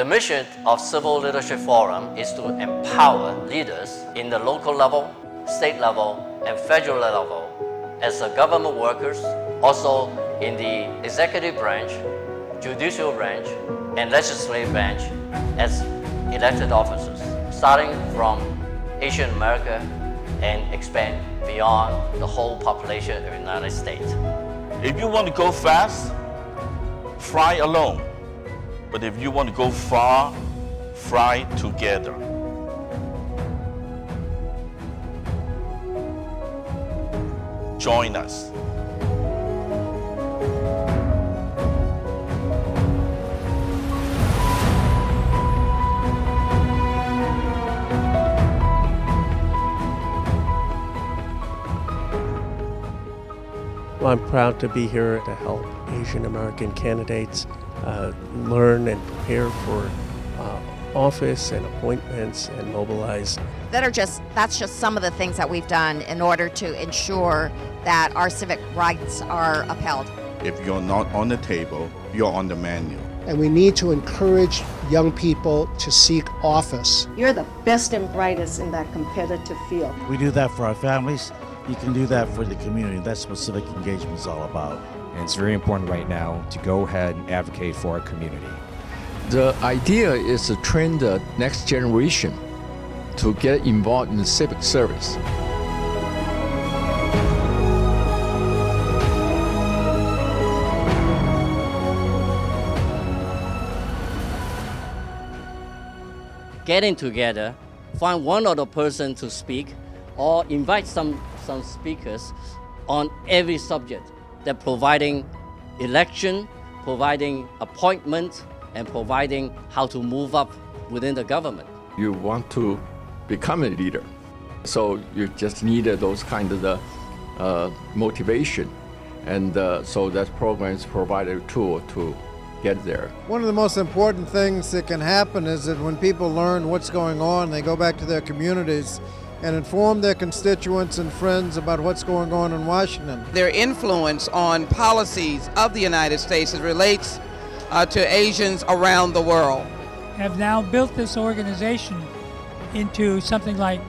The mission of Civic Leadership Forum is to empower leaders in the local level, state level, and federal level as government workers, also in the executive branch, judicial branch, and legislative branch as elected officers, starting from Asian America and expand beyond the whole population of the United States. If you want to go fast, fly alone. But if you want to go far, fly together. Join us. Well, I'm proud to be here to help Asian American candidates uh, learn and prepare for uh, office and appointments and mobilize. That are just that's just some of the things that we've done in order to ensure that our civic rights are upheld. If you're not on the table, you're on the menu. And we need to encourage young people to seek office. You're the best and brightest in that competitive field. We do that for our families. You can do that for the community. That's what civic engagement is all about. And it's very important right now to go ahead and advocate for our community. The idea is to train the next generation to get involved in the civic service. Getting together, find one other person to speak, or invite some, some speakers on every subject that providing election, providing appointment, and providing how to move up within the government. You want to become a leader, so you just need those kind of the uh, motivation, and uh, so that program is provided a tool to get there. One of the most important things that can happen is that when people learn what's going on, they go back to their communities and inform their constituents and friends about what's going on in Washington. Their influence on policies of the United States as relates uh, to Asians around the world. Have now built this organization into something like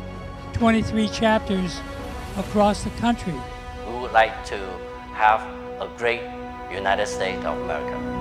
23 chapters across the country. We would like to have a great United States of America.